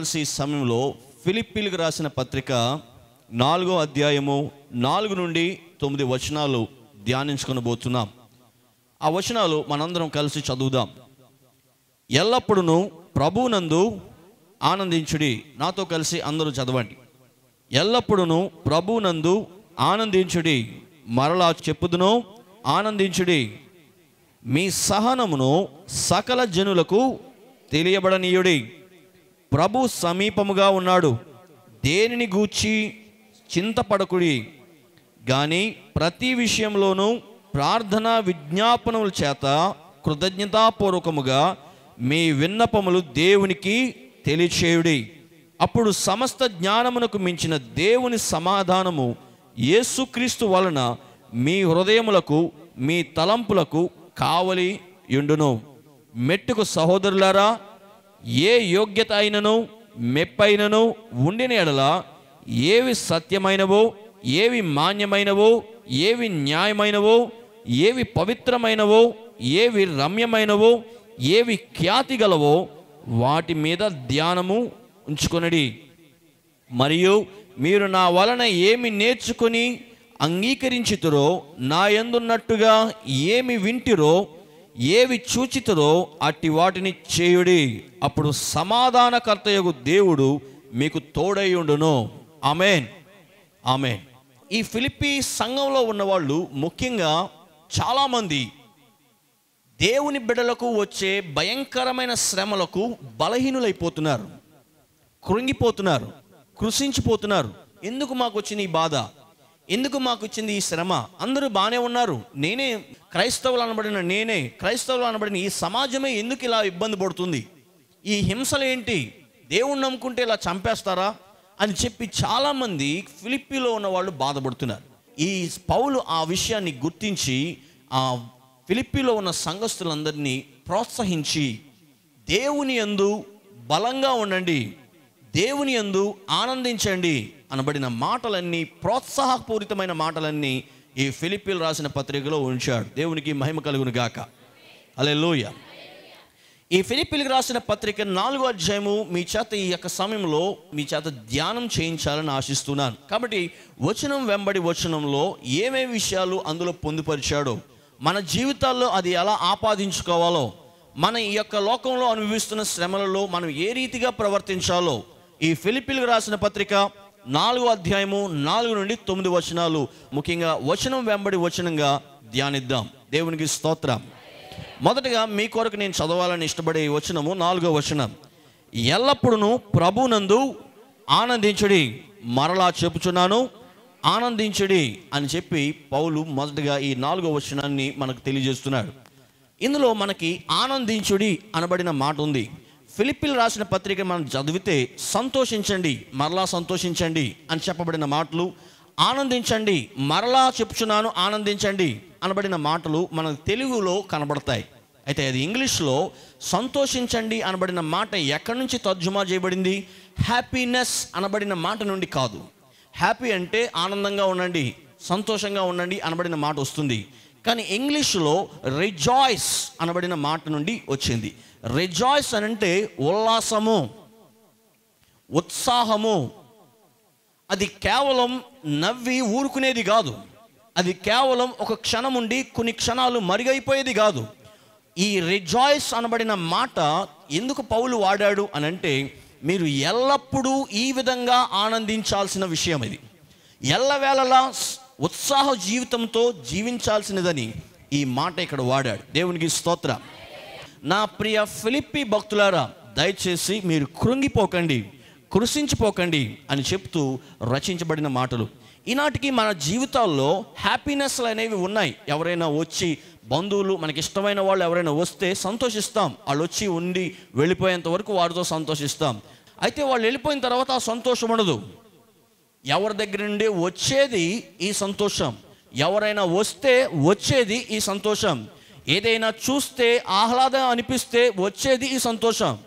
కలిసి ఈ సమయంలో ఫిలిప్పీలకు రాసిన పత్రిక నాలుగో అధ్యాయము నాలుగు నుండి తొమ్మిది వచనాలు ధ్యానించుకొని పోతున్నాం. ఆ వచనాలు మనందరం కలిసి చదువుదాం. ఎల్లప్పుడూ ప్రభునందు ఆనందించుడి. నాతో కలిసి అందరూ చదవండి. ఎల్లప్పుడూ ప్రభునందు ఆనందించుడి. మరలా చెప్పుదును ఆనందించుడి. మీ సహనమును సకల జనులకు తెలియబడనీయుడి. ప్రభు సమీపముగా ఉన్నాడు. దేనిని గూర్చి చింతపడకుడి? కానీ ప్రతి విషయంలోనూ ప్రార్థన విజ్ఞాపనముల చేత కృతజ్ఞతాపూర్వకముగా మీ విన్నపములు దేవునికి తెలియచేయుడి. అప్పుడు సమస్త జ్ఞానమునకు మించిన దేవుని సమాధానము యేసుక్రీస్తు వలన మీ హృదయములకు మీ తలంపులకు కావలి యుండును. మెట్టుకు సహోదరులారా ఏ యోగ్యత అయినను మెప్పైనను ఉండిన ఎడల ఏవి సత్యమైనవో ఏవి మాన్యమైనవో ఏవి న్యాయమైనవో ఏవి పవిత్రమైనవో ఏవి రమ్యమైనవో ఏవి ఖ్యాతి గలవో వాటి మీద ధ్యానము ఉంచుకొనడి. మరియు మీరు నా వలన ఏమి నేర్చుకుని అంగీకరించుతురో నా ఎందున్నట్టుగా ఏమి వింటిరో ఏవి చూచితదో అట్టి వాటిని చేయుడి. అప్పుడు సమాధానకర్తయగు దేవుడు మీకు తోడయ్యుండును ఆమెన్. ఆమెన్. ఈ ఫిలిపీ సంఘంలో ఉన్నవాళ్ళు ముఖ్యంగా చాలామంది దేవుని బిడలకు వచ్చే భయంకరమైన శ్రమలకు బలహీనులైపోతున్నారు. కృంగిపోతున్నారు. కృషించిపోతున్నారు ఎందుకు మాకు వచ్చిన ఈ బాధ? ఎందుకు మాకు వచ్చింది ఈ శ్రమ? అందరూ బాగానే ఉన్నారు. నేనే క్రైస్తవులు అనబడిన నేనే క్రైస్తవులు అనబడిన ఈ సమాజమే ఎందుకు ఇలా ఇబ్బంది పడుతుంది? ఈ హింసలు ఏంటి? దేవుణ్ణి నమ్ముకుంటే ఇలా చంపేస్తారా? అని చెప్పి చాలామంది ఫిలిప్పీలో ఉన్న వాళ్ళు బాధపడుతున్నారు. ఈ పౌలు ఆ విషయాన్ని గుర్తించి ఆ ఫిలిప్పీలో ఉన్న సంఘస్థులందరినీ ప్రోత్సహించి దేవుని యందు బలంగా ఉండండి దేవుని యందు ఆనందించండి అనబడిన మాటలన్నీ ప్రోత్సాహపూరితమైన మాటలన్నీ ఈ ఫిలిపిల్ రాసిన పత్రికలో ఉంచాడు. దేవునికి మహిమ కలుగును గాక. అలే ఈ ఫిలిప్పీలకు రాసిన పత్రిక నాలుగో అధ్యాయము మీ చేత ఈ యొక్క సమయంలో మీ చేత ధ్యానం చేయించాలని ఆశిస్తున్నాను. కాబట్టి వచనం వెంబడి వచనంలో ఏమేమి విషయాలు అందులో పొందుపరిచాడో మన జీవితాల్లో అది ఎలా ఆపాదించుకోవాలో మన ఈ యొక్క లోకంలో అనుభవిస్తున్న శ్రమలలో మనం ఏ రీతిగా ప్రవర్తించాలో ఈ ఫిలిప్పీలకు రాసిన పత్రిక నాలుగో అధ్యాయము నాలుగు నుండి తొమ్మిది వచనాలు. ముఖ్యంగా వచనం వెంబడి వచనంగా ధ్యానిద్దాం. దేవునికి స్తోత్రం. మొదటగా మీ కొరకు నేను చదవాలని ఇష్టపడే వచనము నాలుగో వచనం. ఎల్లప్పుడూ ప్రభునందు ఆనందించుడి మరలా చెప్పుచున్నాను ఆనందించుడి అని చెప్పి పౌలు మొదటగా ఈ నాలుగో వచనాన్ని మనకు తెలియజేస్తున్నాడు. ఇందులో మనకి ఆనందించుడి అనబడిన మాట ఉంది ఫిలిపిల్ రాసిన పత్రిక మనం చదివితే సంతోషించండి మరలా సంతోషించండి అని చెప్పబడిన మాటలు ఆనందించండి మరలా చెప్పుచున్నాను ఆనందించండి అనబడిన మాటలు మన తెలుగులో కనబడతాయి. అయితే అది ఇంగ్లీష్లో సంతోషించండి అనబడిన మాట ఎక్కడి నుంచి తర్జుమా చేయబడింది? హ్యాపీనెస్ అనబడిన మాట నుండి కాదు. హ్యాపీ అంటే ఆనందంగా ఉండండి సంతోషంగా ఉండండి అనబడిన మాట వస్తుంది. కానీ ఇంగ్లీష్లో రిజాయిస్ అనబడిన మాట నుండి వచ్చింది. రిజాయిస్ అని అంటే ఉల్లాసము ఉత్సాహము. అది కేవలం నవ్వి ఊరుకునేది కాదు. అది కేవలం ఒక క్షణం ఉండి కొన్ని క్షణాలు మరుగైపోయేది కాదు. ఈ రిజాయిస్ అనబడిన మాట ఎందుకు పౌలు వాడాడు అని అంటే మీరు ఎల్లప్పుడూ ఈ విధంగా ఆనందించాల్సిన విషయం ఇది. ఎల్లవేళలా ఉత్సాహ జీవితంతో జీవించాల్సినదని ఈ మాట ఇక్కడ వాడాడు. దేవునికి స్తోత్ర. నా ప్రియ ఫిలిప్పి భక్తులారా దయచేసి మీరు కృంగిపోకండి కృషించిపోకండి అని చెప్తూ రచించబడిన మాటలు. ఈనాటికి మన జీవితాల్లో హ్యాపీనెస్లు అనేవి ఉన్నాయి. ఎవరైనా వచ్చి బంధువులు మనకి ఇష్టమైన వాళ్ళు ఎవరైనా వస్తే సంతోషిస్తాం. వాళ్ళు వచ్చి ఉండి వెళ్ళిపోయేంత వరకు వారితో సంతోషిస్తాం. అయితే వాళ్ళు వెళ్ళిపోయిన తర్వాత ఆ సంతోషం ఉండదు. ఎవరి దగ్గర నుండి వచ్చేది ఈ సంతోషం. ఎవరైనా వస్తే వచ్చేది ఈ సంతోషం. ఏదైనా చూస్తే ఆహ్లాదం అనిపిస్తే వచ్చేది ఈ సంతోషం.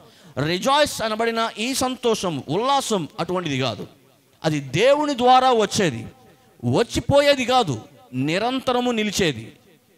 రిజాయిస్ అనబడిన ఈ సంతోషం ఉల్లాసం అటువంటిది కాదు. అది దేవుని ద్వారా వచ్చేది. వచ్చిపోయేది కాదు నిరంతరము నిలిచేది.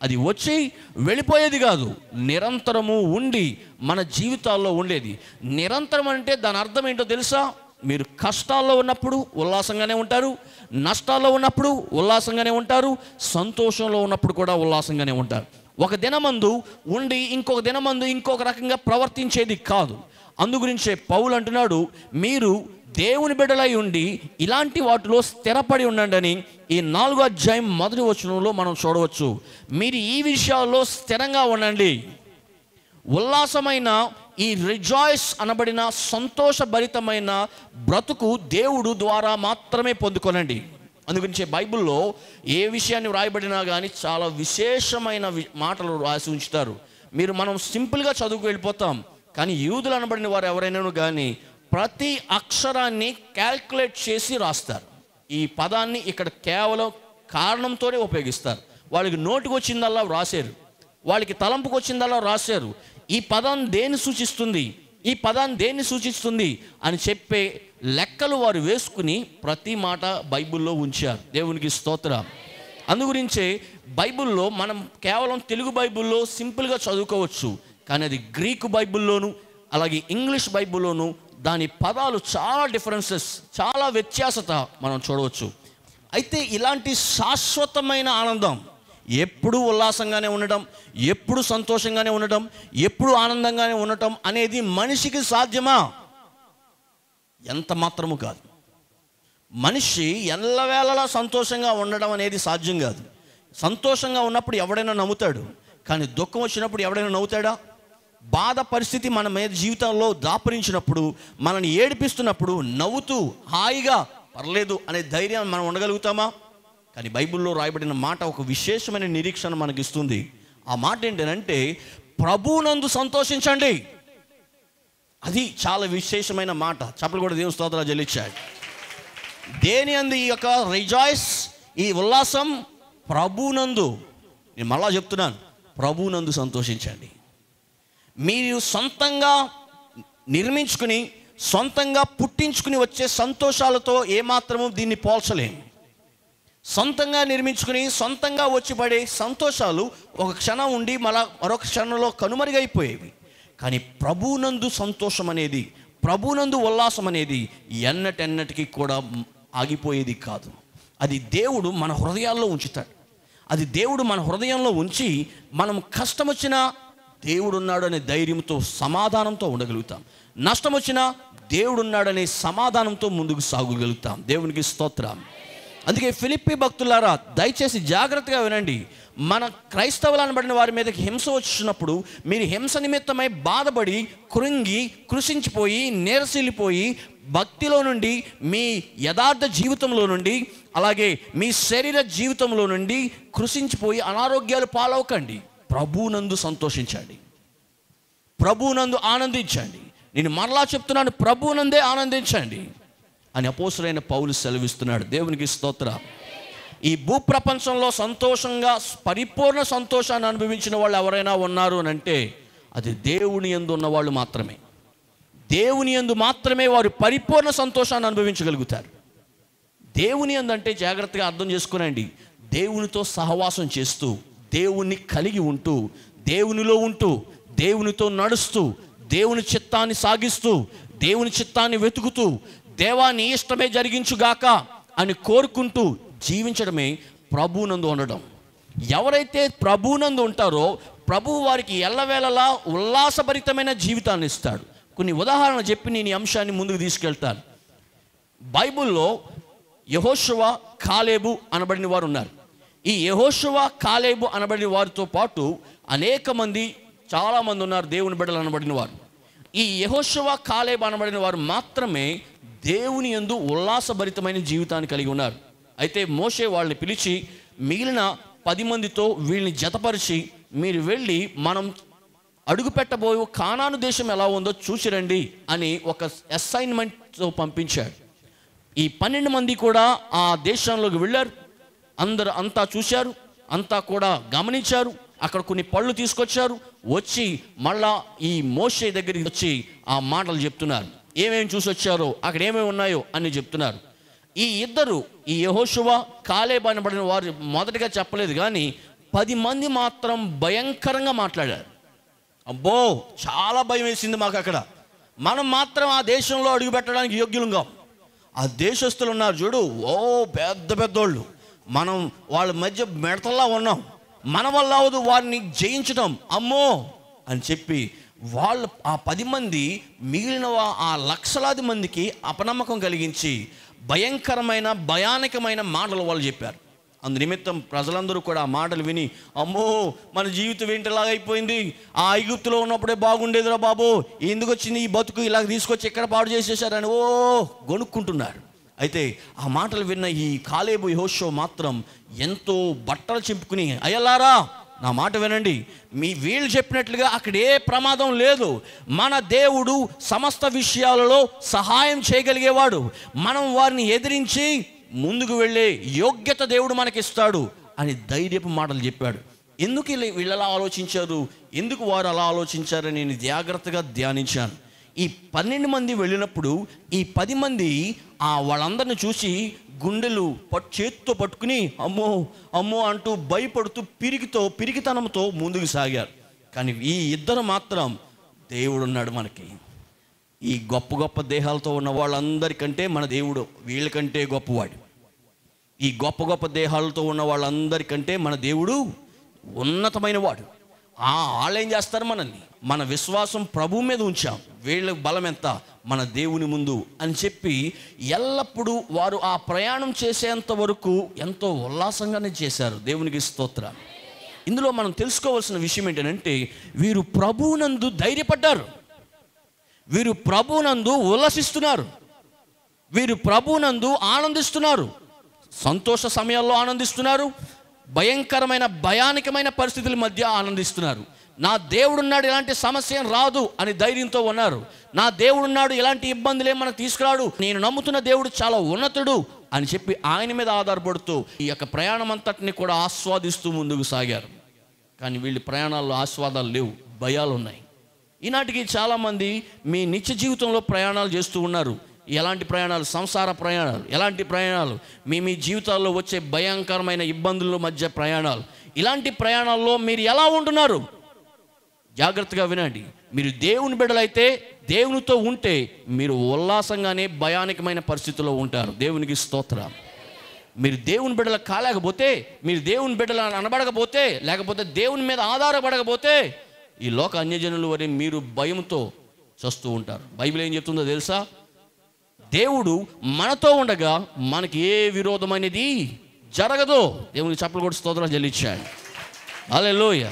అది వచ్చి వెళ్ళిపోయేది కాదు నిరంతరము ఉండి మన జీవితాల్లో ఉండేది. నిరంతరం అంటే దాని అర్థం ఏంటో తెలుసా? మీరు కష్టాల్లో ఉన్నప్పుడు ఉల్లాసంగానే ఉంటారు నష్టాల్లో ఉన్నప్పుడు ఉల్లాసంగానే ఉంటారు సంతోషంలో ఉన్నప్పుడు కూడా ఉల్లాసంగానే ఉంటారు. ఒక దినమందు ఉండి ఇంకొక దినమందు ఇంకొక రకంగా ప్రవర్తించేది కాదు. అందు గురించే పౌలు అంటున్నాడు మీరు దేవుని బిడ్డలై ఉండి ఇలాంటి వాటిలో స్థిరపడి ఉండండి అని ఈ నాలుగో అధ్యాయం మొదటి వచనంలో మనం చూడవచ్చు. మీరు ఈ విషయాల్లో స్థిరంగా ఉండండి. ఉల్లాసమైన ఈ రిజాయిస్ అనబడిన సంతోషభరితమైన బ్రతుకు దేవుడు ద్వారా మాత్రమే పొందుకొనండి. అందుగురించి బైబిల్లో ఏ విషయాన్ని వ్రాయబడినా కానీ చాలా విశేషమైన మాటలు రాసి ఉంచుతారు. మీరు మనం సింపుల్గా చదువుకు వెళ్ళిపోతాం. కానీ యూదులు అనబడిన వారు ఎవరైనా కానీ ప్రతి అక్షరాన్ని క్యాల్కులేట్ చేసి రాస్తారు. ఈ పదాన్ని ఇక్కడ కేవలం కారణంతోనే ఉపయోగిస్తారు. వాళ్ళకి నోటికి వచ్చిందల్లా రాశారు వాళ్ళకి తలంపుకు వచ్చిందల్లా రాశారు ఈ పదం దేన్ని సూచిస్తుంది? ఈ పదాన్ని దేన్ని సూచిస్తుంది అని చెప్పే లెక్కలు వారు వేసుకుని ప్రతి మాట బైబిల్లో ఉంచారు. దేవునికి స్తోత్ర అందుగురించే బైబిల్లో మనం కేవలం తెలుగు బైబిల్లో సింపుల్గా చదువుకోవచ్చు. కానీ అది గ్రీకు బైబిల్లోను అలాగే ఇంగ్లీష్ బైబిల్లోను దాని పదాలు చాలా డిఫరెన్సెస్ చాలా వ్యత్యాసత మనం చూడవచ్చు. అయితే ఇలాంటి శాశ్వతమైన ఆనందం ఎప్పుడు ఉల్లాసంగానే ఉండటం ఎప్పుడు సంతోషంగానే ఉండటం ఎప్పుడు ఆనందంగానే ఉండటం అనేది మనిషికి సాధ్యమా? ఎంత మాత్రము కాదు. మనిషి ఎల్లవేళలా సంతోషంగా ఉండడం అనేది సాధ్యం కాదు. సంతోషంగా ఉన్నప్పుడు ఎవడైనా నవ్వుతాడు కానీ దుఃఖం వచ్చినప్పుడు ఎవడైనా నవ్వుతాడా బాధ పరిస్థితి మన మీద జీవితంలో దాపరించినప్పుడు మనల్ని ఏడిపిస్తున్నప్పుడు నవ్వుతూ హాయిగా పర్లేదు అనే ధైర్యం మనం ఉండగలుగుతామా? కానీ బైబిల్లో రాయబడిన మాట ఒక విశేషమైన నిరీక్షణ మనకి ఇస్తుంది ఆ మాట ఏంటంటే ప్రభునందు సంతోషించండి. అది చాలా విశేషమైన మాట. చెప్పలు కూడా దేవుని స్తోత్రాలు చెల్లించాయి దేని అందు ఈ యొక్క రిజాయిస్ ఈ ఉల్లాసం ప్రభునందు నేను మళ్ళా చెప్తున్నాను ప్రభునందు సంతోషించండి. మీరు సొంతంగా నిర్మించుకుని సొంతంగా పుట్టించుకుని వచ్చే సంతోషాలతో ఏమాత్రము దీన్ని పోల్చలేము. సొంతంగా నిర్మించుకుని సొంతంగా వచ్చి పడే సంతోషాలు ఒక క్షణం ఉండి మళ్ళా మరొక క్షణంలో కనుమరుగైపోయేవి. కానీ ప్రభునందు సంతోషం అనేది ప్రభునందు ఉల్లాసం అనేది ఎన్నటెన్నటికీ కూడా ఆగిపోయేది కాదు. అది దేవుడు మన హృదయాల్లో ఉంచుతాడు. అది దేవుడు మన హృదయంలో ఉంచి మనం కష్టం వచ్చినా దేవుడు ఉన్నాడు అనే ధైర్యంతో సమాధానంతో ఉండగలుగుతాం. నష్టం వచ్చినా దేవుడున్నాడనే సమాధానంతో ముందుకు సాగగలుగుతాం. దేవునికి స్తోత్రం. అందుకే ఫిలిప్పి భక్తులారా దయచేసి జాగ్రత్తగా వినండి. మన క్రైస్తవులు అనబడిన వారి మీదకి హింస వచ్చినప్పుడు మీరు హింస నిమిత్తమై బాధపడి కృంగి కృషించిపోయి నీరసిల్లిపోయి భక్తిలో నుండి మీ యథార్థ జీవితంలో నుండి అలాగే మీ శరీర జీవితంలో నుండి కృషించిపోయి అనారోగ్యాలు పాలవకండి ప్రభునందు సంతోషించండి. ప్రభునందు ఆనందించండి. నేను మరలా చెప్తున్నాను ప్రభునందే ఆనందించండి. అని అపోసరైన పౌలు సెలవిస్తున్నాడు. దేవునికి స్తోత్ర. ఈ భూప్రపంచంలో సంతోషంగా పరిపూర్ణ సంతోషాన్ని అనుభవించిన వాళ్ళు ఎవరైనా ఉన్నారు అని అంటే అది దేవుని ఎందు ఉన్న వాళ్ళు మాత్రమే. దేవుని ఎందు మాత్రమే వారు పరిపూర్ణ సంతోషాన్ని అనుభవించగలుగుతారు. దేవుని ఎందంటే జాగ్రత్తగా అర్థం చేసుకునండి. దేవునితో సహవాసం చేస్తూ దేవుణ్ణి కలిగి ఉంటూ దేవునిలో ఉంటూ దేవునితో నడుస్తూ దేవుని చిత్తాన్ని సాగిస్తూ దేవుని చిత్తాన్ని వెతుకుతూ దేవా నీ ఇష్టమే జరిగించుగాక అని కోరుకుంటూ జీవించడమే ప్రభునందు ఉండడం. ఎవరైతే ప్రభునందు ఉంటారో ప్రభు వారికి ఎల్లవేళలా ఉల్లాసభరితమైన జీవితాన్ని ఇస్తాడు. కొన్ని ఉదాహరణ చెప్పి నేను ఈ అంశాన్ని ముందుకు తీసుకెళ్తాను. బైబిల్లో యహోశువ కాలేబు అనబడిన వారు ఉన్నారు. ఈ యహోశువ కాలేబు అనబడిన వారితో పాటు అనేక మంది చాలామంది ఉన్నారు దేవుని బిడ్డలు అనబడిన వారు. ఈ యహోశువ కాలేబు అనబడిన వారు మాత్రమే దేవుని యందు ఉల్లాసభరితమైన జీవితాన్ని కలిగి ఉన్నారు. అయితే మోషే వాళ్ళని పిలిచి మిగిలిన పది మందితో వీళ్ళని జతపరిచి మీరు వెళ్ళి మనం అడుగు పెట్టబోయే కానాను దేశం ఎలా ఉందో చూసి రండి అని ఒక అసైన్మెంట్తో పంపించాడు. ఈ పన్నెండు మంది కూడా ఆ దేశంలోకి వెళ్ళారు. అందరు అంతా చూశారు అంతా కూడా గమనించారు అక్కడ కొన్ని పళ్ళు తీసుకొచ్చారు వచ్చి మళ్ళా ఈ మోషే దగ్గరికి వచ్చి ఆ మాటలు చెప్తున్నారు. ఏమేమి చూసి వచ్చారో అక్కడ ఏమేమి ఉన్నాయో అని చెప్తున్నారు. ఈ ఇద్దరు ఈ యహోశువ కాలేబ్ అనబడిన వారు మొదటగా చెప్పలేదు కానీ పది మంది మాత్రం భయంకరంగా మాట్లాడారు. అబ్బో చాలా భయం వేసింది మాకు అక్కడ. మనం మాత్రం ఆ దేశంలో అడుగు పెట్టడానికి యోగ్యులుగా ఆ దేశస్తులు ఉన్నారు చూడు ఓ పెద్ద పెద్దోళ్ళు. మనం వాళ్ళ మధ్య మెడతల్లా ఉన్నాం. మన వల్ల అవదు వారిని జయించడం అమ్మో! అని చెప్పి వాళ్ళు ఆ పది మంది మిగిలిన ఆ లక్షలాది మందికి అపనమ్మకం కలిగించి భయంకరమైన భయానకమైన మాటలు వాళ్ళు చెప్పారు. అందు నిమిత్తం ప్రజలందరూ కూడా ఆ మాటలు విని అమ్మో మన జీవితం ఏంటిలాగా అయిపోయింది? ఆ ఐగుప్తులో ఉన్నప్పుడే బాగుండేదిరా బాబు. ఎందుకు వచ్చింది ఈ బతుకు? ఇలాగ తీసుకొచ్చి ఎక్కడ పాడు చేసేసారని ఓ గొనుక్కుంటున్నారు. అయితే ఆ మాటలు విన్న ఈ కాలేబు యెహోషువ మాత్రం ఎంతో బట్టలు చింపుకుని అయ్యలారా నా మాట వినండి. మీ వీళ్ళు చెప్పినట్లుగా అక్కడ ఏ ప్రమాదం లేదు. మన దేవుడు సమస్త విషయాలలో సహాయం చేయగలిగేవాడు. మనం వారిని ఎదిరించి ముందుకు వెళ్ళే యోగ్యత దేవుడు మనకిస్తాడు అని ధైర్యపు మాటలు చెప్పాడు. ఎందుకు వీళ్ళు అలా ఆలోచించారు? ఎందుకు వారు అలా ఆలోచించారని నేను జాగ్రత్తగా ధ్యానించాను. ఈ పన్నెండు మంది వెళ్ళినప్పుడు ఈ పది మంది ఆ వాళ్ళందరిని చూసి గుండెలు పట్ చేత్తో పట్టుకుని అమ్మో అమ్మో అంటూ భయపడుతూ పిరికితో పిరికితనంతో ముందుకు సాగారు. కానీ ఈ ఇద్దరు మాత్రం దేవుడు ఉన్నాడు మనకి. ఈ గొప్ప గొప్ప దేహాలతో ఉన్న వాళ్ళందరికంటే మన దేవుడు వీళ్ళకంటే గొప్పవాడు. ఈ గొప్ప గొప్ప దేహాలతో ఉన్న వాళ్ళందరికంటే మన దేవుడు ఉన్నతమైన వాడు ఆ వాళ్ళు ఏం చేస్తారు మనల్ని. మన విశ్వాసం ప్రభు మీద ఉంచాం. వీళ్ళ బలం ఎంత? మన దేవుని ముందు అని చెప్పి ఎల్లప్పుడూ వారు ఆ ప్రయాణం చేసేంత వరకు ఎంతో ఉల్లాసంగానే చేశారు. దేవునికి స్తోత్ర ఇందులో మనం తెలుసుకోవాల్సిన విషయం ఏంటంటే వీరు ప్రభువునందు ధైర్యపడ్డారు. వీరు ప్రభునందు ఉల్లసిస్తున్నారు. వీరు ప్రభునందు ఆనందిస్తున్నారు. సంతోష సమయాల్లో ఆనందిస్తున్నారు. భయంకరమైన భయానికమైన పరిస్థితుల మధ్య ఆనందిస్తున్నారు. నా దేవుడున్నాడు ఇలాంటి సమస్య రాదు అని ధైర్యంతో ఉన్నారు. నా దేవుడున్నాడు ఇలాంటి ఇబ్బందులు ఏం మనకు తీసుకురాడు. నేను నమ్ముతున్న దేవుడు చాలా ఉన్నతుడు అని చెప్పి ఆయన మీద ఆధారపడుతూ ఈ యొక్క ప్రయాణం అంతటిని కూడా ఆస్వాదిస్తూ ముందుకు సాగారు. కానీ వీళ్ళ ప్రయాణాల్లో ఆస్వాదాలు లేవు భయాలు ఉన్నాయి ఈనాటికి చాలామంది మీ నిత్య జీవితంలో ప్రయాణాలు చేస్తూ ఉన్నారు. ఎలాంటి ప్రయాణాలు? సంసార ప్రయాణాలు. ఎలాంటి ప్రయాణాలు? మీ మీ జీవితాల్లో వచ్చే భయంకరమైన ఇబ్బందుల మధ్య ప్రయాణాలు. ఇలాంటి ప్రయాణాల్లో మీరు ఎలా ఉంటున్నారు? జాగ్రత్తగా వినండి. మీరు దేవుని బిడ్డలైతే దేవునితో ఉంటే మీరు ఉల్లాసంగానే భయానకమైన పరిస్థితుల్లో ఉంటారు. దేవునికి స్తోత్రం. మీరు దేవుని బిడ్డలు కాలేకపోతే మీరు దేవుని బిడ్డలు అనబడకపోతే లేకపోతే దేవుని మీద ఆధారపడకపోతే ఈ లోక అన్యజనుల వరే మీరు భయంతో చస్తూ ఉంటారు. బైబిల్ ఏం చెప్తుందో తెలుసా? దేవుడు మనతో ఉండగా మనకి ఏ విరోధమైనది జరగదు. దేవునికి చప్పలు కూడా స్తోత్రాలు చెల్లించాడు. అలెలోయ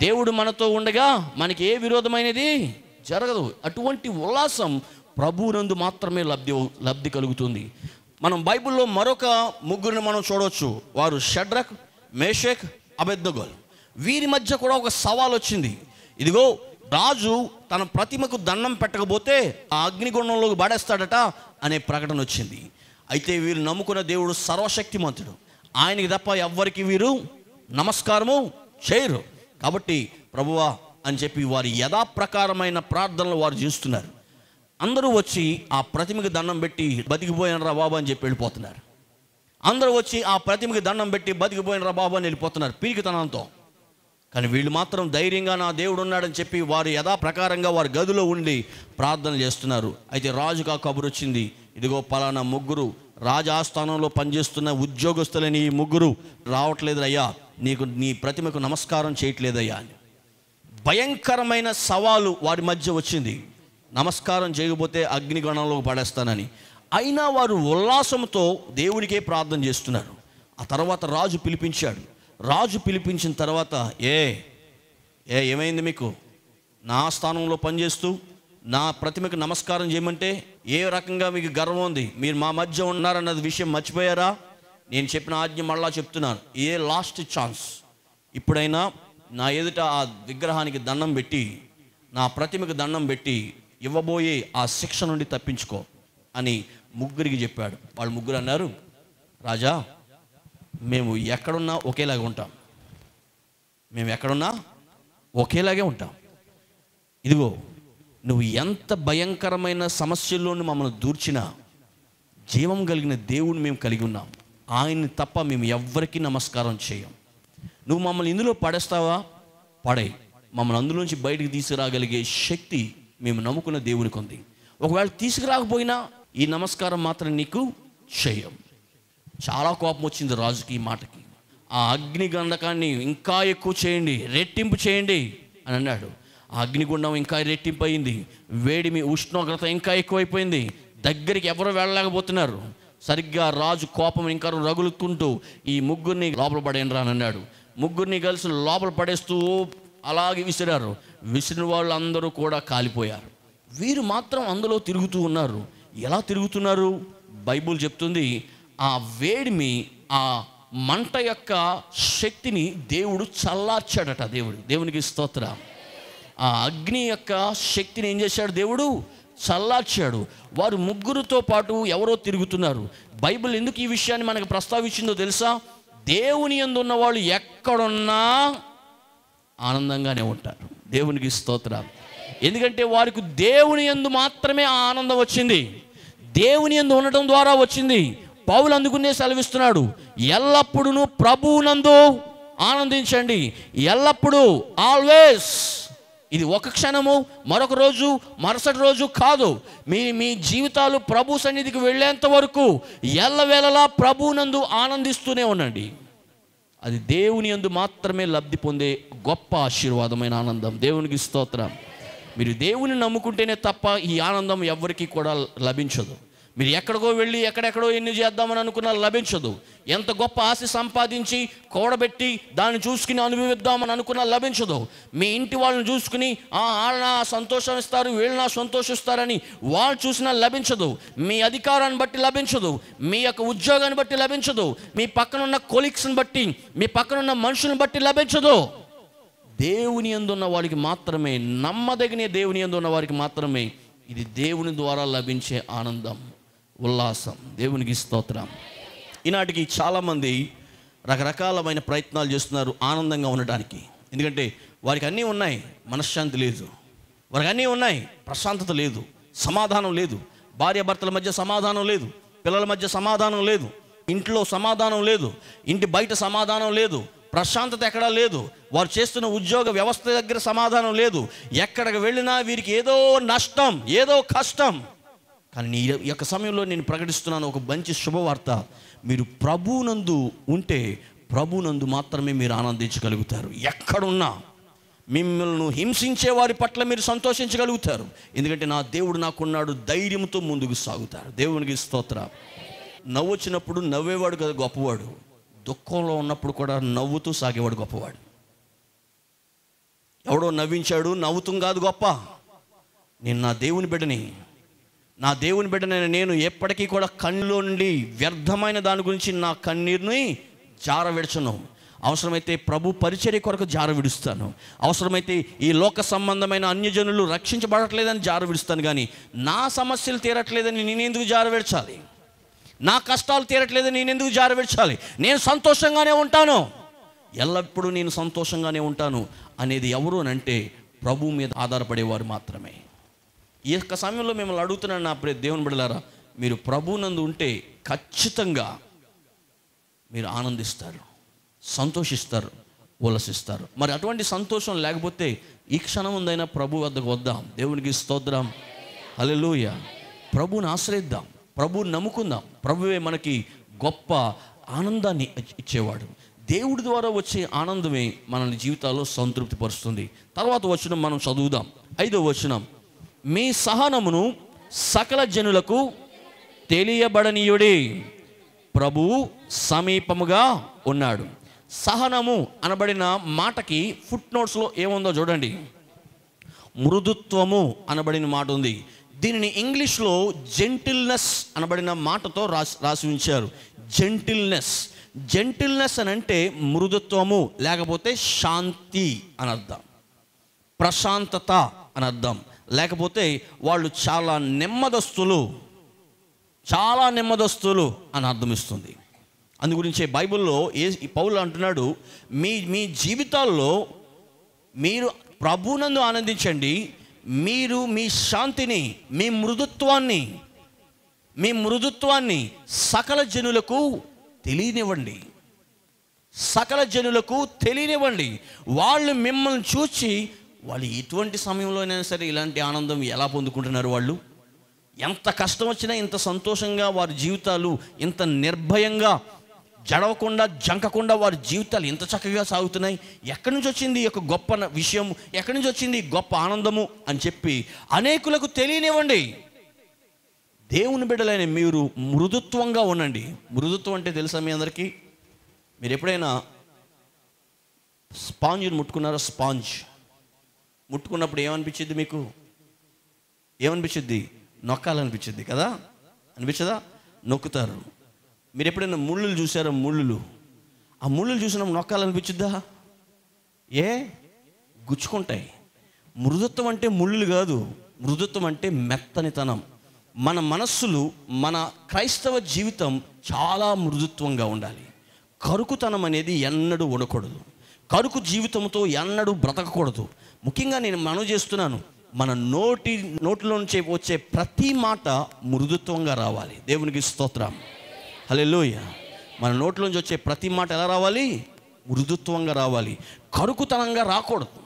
దేవుడు మనతో ఉండగా మనకి ఏ విరోధమైనది జరగదు. అటువంటి ఉల్లాసం ప్రభువునందు మాత్రమే లబ్ధి లబ్ధి కలుగుతుంది. మనం బైబిల్లో మరొక ముగ్గురిని మనం చూడవచ్చు వారు షడ్రక్ మేషక్ అబెద్దగోల్ వీరి మధ్య కూడా ఒక సవాల్ వచ్చింది. ఇదిగో రాజు తన ప్రతిమకు దండం పెట్టకపోతే ఆ అగ్నిగుండంలోకి పడేస్తాడట అనే ప్రకటన వచ్చింది. అయితే వీరు నమ్ముకున్న దేవుడు సర్వశక్తిమంతుడు. ఆయనకి తప్ప ఎవ్వరికి వీరు నమస్కారము చేయరు. కాబట్టి ప్రభువా అని చెప్పి వారి యథాప్రకారమైన ప్రార్థనలు వారు చేస్తున్నారు. అందరూ వచ్చి ఆ ప్రతిమకి దండం పెట్టి బతికిపోయినరా బాబు అని చెప్పి వెళ్ళిపోతున్నారు. అందరూ వచ్చి ఆ ప్రతిమకి దండం పెట్టి బతికిపోయినరా బాబు అని వెళ్ళిపోతున్నారు పీకితనంతో కానీ వీళ్ళు మాత్రం ధైర్యంగా నా దేవుడు ఉన్నాడని చెప్పి వారు యథాప్రకారంగా వారి గదిలో ఉండి ప్రార్థన చేస్తున్నారు. అయితే రాజుకు ఆ కబురు వచ్చింది ఇదిగో పలానా ముగ్గురు రాజాస్థానంలో పనిచేస్తున్న ఉద్యోగస్తులని ఈ ముగ్గురు రావట్లేదు అయ్యా నీకు నీ ప్రతిమకు నమస్కారం చేయట్లేదయ్యా అని. భయంకరమైన సవాలు వారి మధ్య వచ్చింది. నమస్కారం చేయకపోతే అగ్నిగణంలో పడేస్తానని. అయినా వారు ఉల్లాసంతో దేవునికే ప్రార్థన చేస్తున్నారు. ఆ తర్వాత రాజు పిలిపించాడు. రాజు పిలిపించిన తర్వాత ఏ ఏ ఏమైంది మీకు? నా స్థానంలో పనిచేస్తూ నా ప్రతిమకు నమస్కారం చేయమంటే ఏ రకంగా మీకు గర్వం ఉంది? మీరు మా మధ్య ఉన్నారన్నది విషయం మర్చిపోయారా? నేను చెప్పిన ఆజ్ఞ మళ్ళా చెప్తున్నాను. ఏ లాస్ట్ ఛాన్స్ ఇప్పుడైనా నా ఎదుట ఆ విగ్రహానికి దండం పెట్టి నా ప్రతిమకు దండం పెట్టి ఇవ్వబోయే ఆ శిక్ష నుండి తప్పించుకో అని ముగ్గురికి చెప్పాడు. వాళ్ళు ముగ్గురు అన్నారు రాజా మేము ఎక్కడున్నా ఒకేలాగా ఉంటాం. మేము ఎక్కడున్నా ఒకేలాగే ఉంటాం. ఇదిగో నువ్వు ఎంత భయంకరమైన సమస్యల్లోనూ మమ్మల్ని దూర్చినా జీవం కలిగిన దేవుని మేము కలిగి ఉన్నాం. ఆయన్ని తప్ప మేము ఎవ్వరికీ నమస్కారం చేయం. నువ్వు మమ్మల్ని ఇందులో పడేస్తావా? పడే మమ్మల్ని అందులోంచి బయటికి తీసుకురాగలిగే శక్తి మేము నమ్ముకున్న దేవునికి ఉంది. ఒకవేళ తీసుకురాకపోయినా ఈ నమస్కారం మాత్రం నీకు చేయం. చాలా కోపం వచ్చింది రాజుకి ఈ మాటకి. ఆ అగ్ని గంధకాన్ని ఇంకా ఎక్కువ చేయండి రెట్టింపు చేయండి అని అన్నాడు. అగ్నిగుండం ఇంకా రెట్టింపయింది. వేడిమి ఉష్ణోగ్రత ఇంకా ఎక్కువైపోయింది. దగ్గరికి ఎవరు వెళ్ళలేకపోతున్నారు. సరిగ్గా రాజు కోపం ఇంకా రగులుకుంటూ ఈ ముగ్గురిని లోపల పడేయండి రానన్నాడు అన్నాడు. ముగ్గురిని కలిసి లోపల పడేస్తూ అలాగే విసిరారు. విసిరిన వాళ్ళు అందరూ కూడా కాలిపోయారు. వీరు మాత్రం అందులో తిరుగుతూ ఉన్నారు. ఎలా తిరుగుతున్నారు? బైబుల్ చెప్తుంది ఆ వేడిమి ఆ మంట యొక్క శక్తిని దేవుడు చల్లార్చాడట దేవుడు. దేవునికి స్తోత్ర. ఆ అగ్ని యొక్క శక్తిని ఏం చేశాడు దేవుడు? చల్లార్చాడు. వారు ముగ్గురుతో పాటు ఎవరో తిరుగుతున్నారు. బైబిల్ ఎందుకు ఈ విషయాన్ని మనకు ప్రస్తావించిందో తెలుసా? దేవుని యందు ఉన్న వాళ్ళు ఎక్కడున్నా ఆనందంగానే ఉంటారు. దేవునికి స్తోత్రాలు. ఎందుకంటే వారికి దేవుని యందు మాత్రమే ఆ ఆనందం వచ్చింది. దేవుని యందు ఉండటం ద్వారా వచ్చింది. పౌలు అందుకునే సెలవిస్తున్నాడు ఎల్లప్పుడూ ప్రభువునందు ఆనందించండి. ఎల్లప్పుడూ ఆల్వేస్. ఇది ఒక క్షణము మరొక రోజు మరుసటి రోజు కాదు. మీ మీ జీవితాలు ప్రభు సన్నిధికి వెళ్ళేంత వరకు ఎల్లవేళలా ప్రభువునందు ఆనందిస్తూనే ఉండండి. అది దేవుని యందు మాత్రమే లబ్ధి పొందే గొప్ప ఆశీర్వాదమైన ఆనందం. దేవునికి స్తోత్రం. మీరు దేవుని నమ్ముకుంటేనే తప్ప ఈ ఆనందం ఎవరికీ కూడా లభించదు. మీరు ఎక్కడికో వెళ్ళి ఎక్కడెక్కడో ఎన్ని చేద్దామని అనుకున్నా లభించదు. ఎంత గొప్ప ఆశ సంపాదించి కూడబెట్టి దాన్ని చూసుకుని అనుభవిద్దామని అనుకున్నా లభించదు. మీ ఇంటి వాళ్ళని చూసుకుని "ఆ, వాళ్ళు నా సంతోషం ఇస్తారు వీళ్ళు నా సంతోషిస్తారని వాళ్ళు చూసినా లభించదు. మీ అధికారాన్ని బట్టి లభించదు. మీ యొక్క ఉద్యోగాన్ని బట్టి లభించదు. మీ పక్కన ఉన్న కొలీగ్స్ని బట్టి మీ పక్కన ఉన్న మనుషులను బట్టి లభించదు. దేవుని ఎందున్న వారికి మాత్రమే నమ్మదగిన దేవుని ఎందున్న వారికి మాత్రమే ఇది దేవుని ద్వారా లభించే ఆనందం. ఉల్లాసం దేవునికి స్తోత్రం. ఈనాటికి చాలామంది రకరకాలమైన ప్రయత్నాలు చేస్తున్నారు ఆనందంగా ఉండడానికి ఎందుకంటే వారికి అన్నీ ఉన్నాయి మనశ్శాంతి లేదు. వారికి అన్నీ ఉన్నాయి ప్రశాంతత లేదు సమాధానం లేదు. భార్యాభర్తల మధ్య సమాధానం లేదు పిల్లల మధ్య సమాధానం లేదు ఇంట్లో సమాధానం లేదు ఇంటి బయట సమాధానం లేదు ప్రశాంతత ఎక్కడా లేదు. వారు చేస్తున్న ఉద్యోగ వ్యవస్థ దగ్గర సమాధానం లేదు. ఎక్కడికి వెళ్ళినా వీరికి ఏదో నష్టం ఏదో కష్టం. కానీ నీ ఈ యొక్క సమయంలో నేను ప్రకటిస్తున్నాను ఒక మంచి శుభవార్త. మీరు ప్రభునందు ఉంటే ప్రభునందు మాత్రమే మీరు ఆనందించగలుగుతారు. ఎక్కడున్నా మిమ్మల్ని హింసించే వారి పట్ల మీరు సంతోషించగలుగుతారు. ఎందుకంటే నా దేవుడు నాకున్నాడు ధైర్యంతో ముందుకు సాగుతారు దేవునికి స్తోత్ర. నవ్వు వచ్చినప్పుడు నవ్వేవాడు కదా గొప్పవాడు. దుఃఖంలో ఉన్నప్పుడు కూడా నవ్వుతూ సాగేవాడు గొప్పవాడు. ఎవడో నవ్వించాడు నవ్వుతూ కాదు గొప్ప. నేను నా దేవుని బిడ్డని నా దేవుని బిడ్డనైన నేను ఎప్పటికీ కూడా కళ్ళలో నుండి వ్యర్థమైన దాని గురించి నా కన్నీరుని జార విడచను అవసరమైతే ప్రభు పరిచర్య కొరకు జార విడుస్తాను అవసరమైతే ఈ లోక సంబంధమైన అన్యజనులు రక్షించబడట్లేదని జార విడుస్తాను కానీ నా సమస్యలు తీరట్లేదని నేనెందుకు జార విడచాలి నా కష్టాలు తీరట్లేదని నేనెందుకు జార విడచాలి నేను సంతోషంగానే ఉంటాను. ఎల్లప్పుడూ నేను సంతోషంగానే ఉంటాను అనేది ఎవరు అంటే ప్రభు మీద ఆధారపడేవారు మాత్రమే. ఈ యొక్క సమయంలో మిమ్మల్ని అడుగుతున్నాను నా ప్రే దేవుని బిడలారా మీరు ప్రభునందు ఉంటే ఖచ్చితంగా మీరు ఆనందిస్తారు సంతోషిస్తారు ఉల్లసిస్తారు. మరి అటువంటి సంతోషం లేకపోతే ఈ క్షణం ఉందైనా ప్రభు వద్దకు వద్దాం. దేవునికి స్తోత్రం. అలెలుయ ప్రభుని ఆశ్రయిద్దాం. ప్రభుని నమ్ముకుందాం. ప్రభువే మనకి గొప్ప ఆనందాన్ని ఇచ్చేవాడు. దేవుడి ద్వారా వచ్చే ఆనందమే మన జీవితాల్లో సంతృప్తి పరుస్తుంది తర్వాత వచనం మనం చదువుదాం. ఐదో వచనం. మీ సహనమును సకల జనులకు తెలియబడనీయుడి ప్రభువు సమీపముగా ఉన్నాడు. సహనము అనబడిన మాటకి ఫుట్ నోట్స్లో ఏముందో చూడండి. మృదుత్వము అనబడిన మాట ఉంది. దీనిని ఇంగ్లీష్లో జెంటిల్నెస్ అనబడిన మాటతో రాసి రాసి ఉంచారు. జెంటిల్నెస్ జెంటిల్నెస్ అని అంటే మృదుత్వము లేకపోతే శాంతి అని అర్థం ప్రశాంతత అని అర్థం లేకపోతే వాళ్ళు చాలా నెమ్మదస్తులు చాలా నెమ్మదస్తులు అని అర్థం ఇస్తుంది. అందు గురించే బైబిల్లో ఏ ఈ పౌలు అంటున్నాడు మీ మీ జీవితాల్లో మీరు ప్రభునందు ఆనందించండి మీరు మీ శాంతిని మీ మృదుత్వాన్ని మీ మృదుత్వాన్ని సకల జనులకు తెలియనివ్వండి. సకల జనులకు తెలియనివ్వండి. వాళ్ళు మిమ్మల్ని చూచి వాళ్ళు ఎటువంటి సమయంలోనైనా సరే ఇలాంటి ఆనందం ఎలా పొందుకుంటున్నారు వాళ్ళు? ఎంత కష్టం వచ్చినా ఇంత సంతోషంగా వారి జీవితాలు ఇంత నిర్భయంగా జడవకుండా జంకకుండా వారి జీవితాలు ఇంత చక్కగా సాగుతున్నాయి. ఎక్కడి నుంచి వచ్చింది ఈ యొక్క గొప్ప విషయం? ఎక్కడి నుంచి వచ్చింది గొప్ప ఆనందము? అని చెప్పి అనేకులకు తెలియనివ్వండి. దేవుని బిడ్డలైన మీరు మృదుత్వంగా ఉండండి. మృదుత్వం అంటే తెలుసా మీ అందరికీ? మీరు ఎప్పుడైనా స్పాంజ్ని ముట్టుకున్నారా? స్పాంజ్. ముట్టుకున్నప్పుడు ఏమనిపించింది మీకు? ఏమనిపించింది? నొక్కాలనిపించింది కదా? అనిపించదా? నొక్కుతారు. మీరు ఎప్పుడైనా ముళ్ళులు చూసారా ముళ్ళు ఆ ముళ్ళులు చూసినప్పుడు నొక్కాలనిపించుద్దా? ఏ? గుచ్చుకుంటాయి. మృదుత్వం అంటే ముళ్ళు కాదు. మృదుత్వం అంటే మెత్తనితనం. మన మనస్సులు మన క్రైస్తవ జీవితం చాలా మృదుత్వంగా ఉండాలి. కరుకుతనం అనేది ఎన్నడూ ఉండకూడదు కరుకు జీవితంతో ఎన్నడూ బ్రతకకూడదు. ముఖ్యంగా నేను మనవి చేస్తున్నాను మన నోటి నోటిలో నుంచి వచ్చే ప్రతి మాట మృదుత్వంగా రావాలి. దేవునికి స్తోత్రం. హల్లెలూయా. మన నోట్లోంచి వచ్చే ప్రతి మాట ఎలా రావాలి? మృదుత్వంగా రావాలి. కరుకుతనంగా రాకూడదు.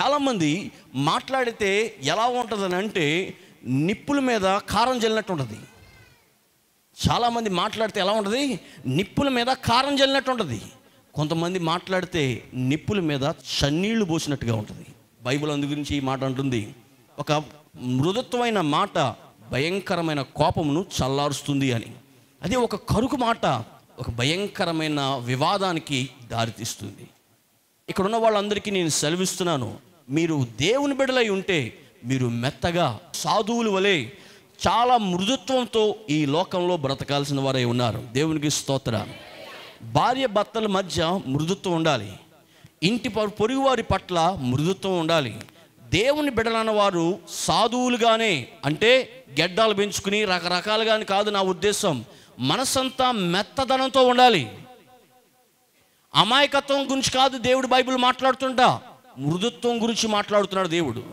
చాలామంది మాట్లాడితే ఎలా ఉంటుందని అంటే నిప్పుల మీద కారం జల్లినట్టు ఉంటుంది. చాలామంది మాట్లాడితే ఎలా ఉంటుంది? నిప్పుల మీద కారం జల్లినట్టు ఉంటుంది. కొంతమంది మాట్లాడితే నిప్పుల మీద చన్నీళ్ళు పోసినట్టుగా ఉంటుంది. బైబిల్ అందు గురించి ఈ మాట అంటుంది. ఒక మృదుత్వమైన మాట భయంకరమైన కోపమును చల్లారుస్తుంది అని. అదే ఒక కరుకు మాట ఒక భయంకరమైన వివాదానికి దారితీస్తుంది. ఇక్కడ ఉన్న వాళ్ళందరికీ నేను సెలవిస్తున్నాను మీరు దేవుని బిడలై ఉంటే మీరు మెత్తగా సాధువులు వలె చాలా మృదుత్వంతో ఈ లోకంలో బ్రతకాల్సిన వారై ఉన్నారు. దేవునికి స్తోత్ర భార్య భర్తల మధ్య మృదుత్వం ఉండాలి. ఇంటి పొ- పొరుగువారి పట్ల మృదుత్వం ఉండాలి. దేవుని బిడలన్న వారు సాధువులుగానే అంటే గెడ్డాలు పెంచుకుని రకరకాలుగానే కాదు నా ఉద్దేశం. మనసంతా మెత్తదనంతో ఉండాలి. అమాయకత్వం గురించి కాదు దేవుడు బైబిల్ మాట్లాడుతుంటా. మృదుత్వం గురించి మాట్లాడుతున్నాడు దేవుడు.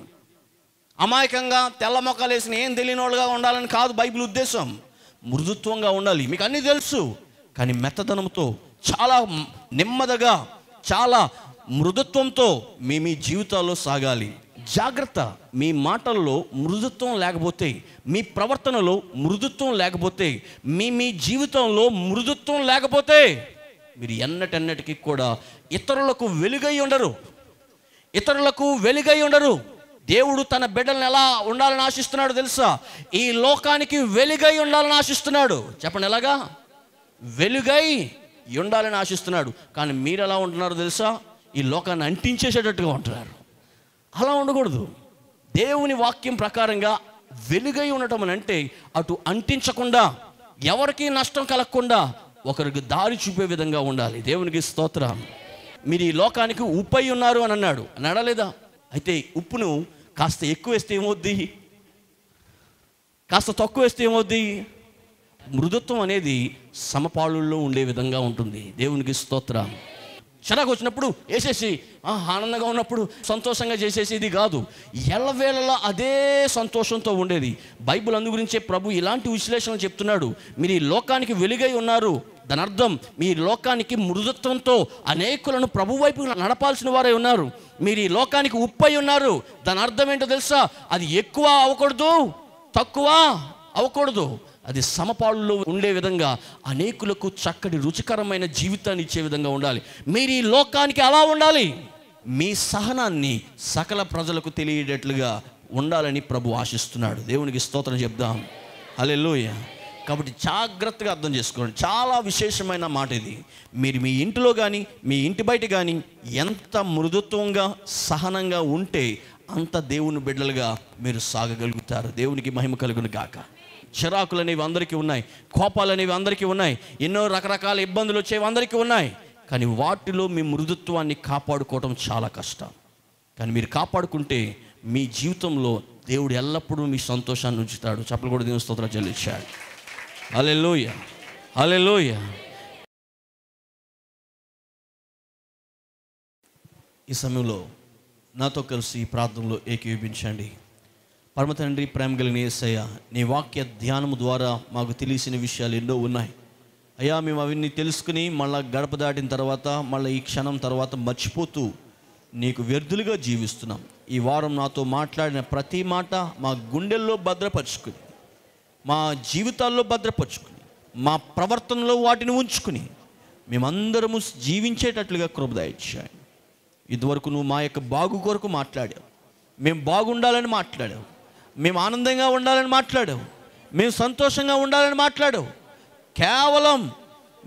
అమాయకంగా తెల్ల మొక్కలు వేసిన ఏం తెలియని వాళ్ళుగా ఉండాలని కాదు బైబిల్ ఉద్దేశం. మృదుత్వంగా ఉండాలి. మీకు అన్నీ తెలుసు. కానీ మెత్తదనంతో చాలా నెమ్మదిగా చాలా మృదుత్వంతో మీ మీ జీవితాల్లో సాగాలి. జాగ్రత్త మీ మాటల్లో మృదుత్వం లేకపోతే మీ ప్రవర్తనలో మృదుత్వం లేకపోతే మీ మీ జీవితంలో మృదుత్వం లేకపోతే మీరు ఎన్నటన్నటికీ కూడా ఇతరులకు వెలుగై ఉండరు. ఇతరులకు వెలుగై ఉండరు. దేవుడు తన బిడ్డలను ఎలా ఉండాలని ఆశిస్తున్నాడు తెలుసా? ఈ లోకానికి వెలుగై ఉండాలని ఆశిస్తున్నాడు. చెప్పండి ఎలాగా? వెలుగై ఉండాలని ఆశిస్తున్నాడు. కానీ మీరు ఎలా ఉంటున్నారో తెలుసా? ఈ లోకాన్ని అంటించేసేటట్టుగా ఉంటున్నారు. అలా ఉండకూడదు. దేవుని వాక్యం ప్రకారంగా వెలుగై ఉండటం అని అంటే అటు అంటించకుండా ఎవరికి నష్టం కలగకుండా ఒకరికి దారి చూపే విధంగా ఉండాలి. దేవునికి స్తోత్రం. మీరు ఈ లోకానికి ఉప్పై ఉన్నారు అని అన్నాడు. అని అయితే ఉప్పును కాస్త ఎక్కువ వేస్తే ఏమవుద్ది? కాస్త తక్కువ వేస్తే ఏమవుద్ది? మృదుత్వం అనేది సమపాళుల్లో ఉండే విధంగా ఉంటుంది. దేవునికి స్తోత్రం. చిరాకు వచ్చినప్పుడు వేసేసి ఆ, ఆనందంగా ఉన్నప్పుడు సంతోషంగా చేసేసేది కాదు. ఎల్లవేళలా అదే సంతోషంతో ఉండేది. బైబిల్ అందు గురించే ప్రభు ఇలాంటి విశ్లేషణ చెప్తున్నాడు. మీరు ఈ లోకానికి వెలుగై ఉన్నారు. దాని అర్థం మీ లోకానికి మృదుత్వంతో అనేకులను ప్రభు వైపు నడపాల్సిన వారే ఉన్నారు. మీరు ఈ లోకానికి ఉప్పై ఉన్నారు. దాని అర్థం ఏంటో తెలుసా? అది ఎక్కువ అవ్వకూడదు తక్కువ అవ్వకూడదు అది సమపాలులో ఉండే విధంగా అనేకులకు చక్కటి రుచికరమైన జీవితాన్ని ఇచ్చే విధంగా ఉండాలి. మీరు ఈ లోకానికి అలా ఉండాలి. మీ సహనాన్ని సకల ప్రజలకు తెలియటట్లుగా ఉండాలని ప్రభు ఆశిస్తున్నాడు. దేవునికి స్తోత్రం చెప్దాం. అలెల్లోయ కాబట్టి జాగ్రత్తగా అర్థం చేసుకోండి. చాలా విశేషమైన మాట ఇది. మీరు మీ ఇంటిలో కానీ మీ ఇంటి బయట కానీ ఎంత మృదుత్వంగా సహనంగా ఉంటే అంత దేవుని బిడ్డలుగా మీరు సాగగలుగుతారు. దేవునికి మహిమ కలుగును గాక. చిరాకులు అనేవి అందరికీ ఉన్నాయి కోపాలు అనేవి అందరికీ ఉన్నాయి ఎన్నో రకరకాల ఇబ్బందులు వచ్చేవి అందరికీ ఉన్నాయి. కానీ వాటిలో మీ మృదుత్వాన్ని కాపాడుకోవడం చాలా కష్టం. కానీ మీరు కాపాడుకుంటే మీ జీవితంలో దేవుడు ఎల్లప్పుడూ మీ సంతోషాన్ని ఉంచుతాడు. చెప్పలు కూడా దేవుని స్తోత్రం చెల్లించాడు అలే లోయ ఈ సమయంలో నాతో కలిసి ఈ ప్రార్థనలో ఏకీవించండి పరమ తండ్రి ప్రేమ కలిగిన ఏసయ్య నీ వాక్య ధ్యానము ద్వారా మాకు తెలిసిన విషయాలు ఎన్నో ఉన్నాయి. అయ్యా మేము అవన్నీ తెలుసుకుని మళ్ళా గడప దాటిన తర్వాత మళ్ళీ ఈ క్షణం తర్వాత మర్చిపోతూ నీకు వ్యర్థులుగా జీవిస్తున్నాం. ఈ వారం నాతో మాట్లాడిన ప్రతి మాట మా గుండెల్లో భద్రపరుచుకుని మా జీవితాల్లో భద్రపరుచుకుని మా ప్రవర్తనలో వాటిని ఉంచుకుని మేమందరము జీవించేటట్లుగా కృపదాయించాయి ఇదివరకు నువ్వు మా యొక్క బాగు కొరకు మాట్లాడావు. మేము బాగుండాలని మాట్లాడావు. మేము ఆనందంగా ఉండాలని మాట్లాడావు. మేము సంతోషంగా ఉండాలని మాట్లాడావు. కేవలం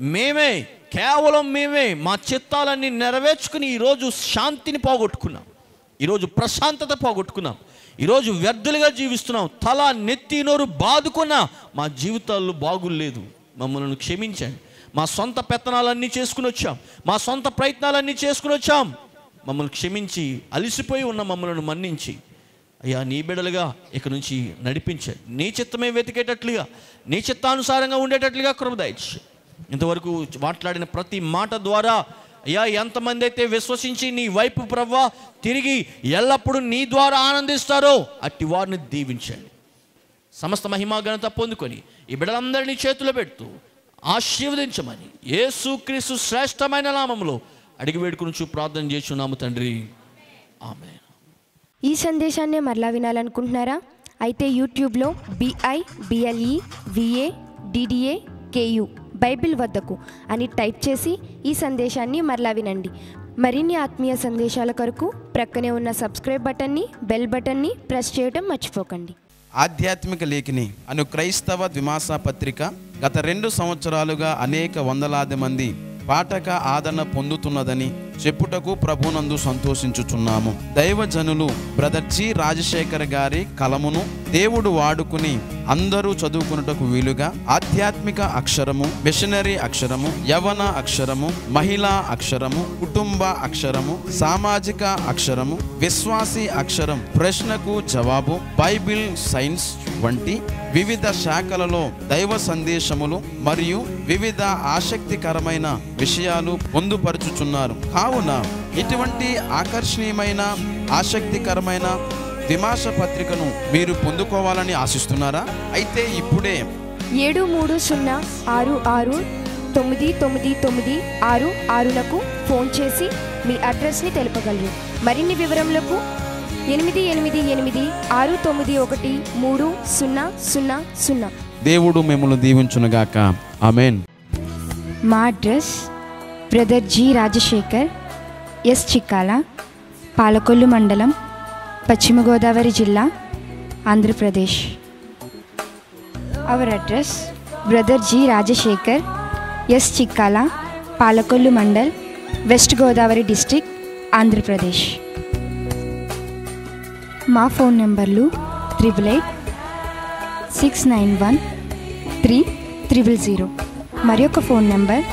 మేమే కేవలం మేమే మా చిత్తాలన్నీ నెరవేర్చుకుని ఈరోజు శాంతిని పోగొట్టుకున్నాం. ఈరోజు ప్రశాంతత పోగొట్టుకున్నాం. ఈరోజు వ్యర్థులుగా జీవిస్తున్నాం. తల నెత్తి నోరు బాదుకున్నా మా జీవితాల్లో బాగులేదు. మమ్మల్ని క్షమించండి. మా సొంత పెత్తనాలన్నీ చేసుకుని వచ్చాం. మా సొంత ప్రయత్నాలన్నీ చేసుకుని వచ్చాం. మమ్మల్ని క్షమించి అలిసిపోయి ఉన్న మమ్మల్ని మన్నించి అయ్యా నీ బిడలుగా ఇక నుంచి నడిపించండి నీ చిత్తమే వెతికేటట్లుగా నీ చిత్తానుసారంగా ఉండేటట్లుగా కృపదాయిచ్చు ఇంతవరకు మాట్లాడిన ప్రతి మాట ద్వారా అయ్యా ఎంతమంది అయితే విశ్వసించి నీ వైపు ప్రవ్వా తిరిగి ఎల్లప్పుడూ నీ ద్వారా ఆనందిస్తారో అట్టి వారిని దీవించండి. సమస్త మహిమా పొందుకొని ఈ బిడ్డలందరినీ చేతులు పెడుతూ ఆశీర్వదించమని యేసుక్రీస్తు శ్రేష్టమైన నామంలో అడిగి వేడుకుని ప్రార్థన చేస్తున్నాము తండ్రి. ఆమె ఈ సందేశాన్ని మరలా వినాలనుకుంటున్నారా? అయితే యూట్యూబ్లో B I B L E V A D D A K U Bible వద్దకు అని టైప్ చేసి ఈ సందేశాన్ని మరలా వినండి. మరిన్ని ఆత్మీయ సందేశాల కొరకు ప్రక్కనే ఉన్న సబ్స్క్రైబ్ బటన్ని బెల్ బటన్ని ప్రెస్ చేయడం మర్చిపోకండి. ఆధ్యాత్మిక లేఖిని అను క్రైస్తవ ద్విమాస పత్రిక గత రెండు సంవత్సరాలుగా అనేక వందలాది మంది పాఠక ఆదరణ పొందుతున్నదని చెప్పుటకు ప్రభునందు సంతోషించుచున్నాము. దైవజనులు బ్రదర్ జి రాజశేఖర్ గారి కలమును దేవుడు వాడుకుని అందరూ చదువుకున్నటకు వీలుగా ఆధ్యాత్మిక అక్షరము మిషనరీ అక్షరము యవన అక్షరము మహిళా అక్షరము కుటుంబ అక్షరము సామాజిక అక్షరము విశ్వాసీ అక్షరం ప్రశ్నకు జవాబు బైబిల్ సైన్స్ వంటి వివిధ శాఖలలో దైవ సందేశములు మరియు వివిధ ఆసక్తికరమైన విషయాలు పొందుపరుచుచున్నారు. కావున ఇటువంటి ఆకర్షణీయమైన ఆసక్తికరమైన విమాస పత్రికను మీరు పొందుకోవాలని ఆశిస్తున్నారా? అయితే ఇప్పుడే ఏడు మూడు సున్నా ఆరు ఆరు తొమ్మిది తొమ్మిది తొమ్మిది ఆరు ఆరులకు ఫోన్ చేసి మీ అడ్రస్ని తెలుపగలరు. మరిన్ని వివరములకు ఎనిమిది ఎనిమిది ఎనిమిది ఆరు తొమ్మిది ఒకటి మూడు సున్నా సున్నా సున్నా. దేవుడు మిమ్మల్ని దీవించునుగాక. ఆమెన్. మా address brother G Rajasekhar S Chikkala Palakollu మండలం పశ్చిమ గోదావరి జిల్లా Andhra Pradesh. Our address brother G Rajasekhar S Chikkala Palakollu mandal west Godavari district Andhra Pradesh. మా ఫోన్ నెంబర్లు triple eight six nine one three triple zero. మరి ఒక phone number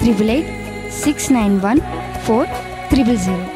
triple eight six nine one four triple zero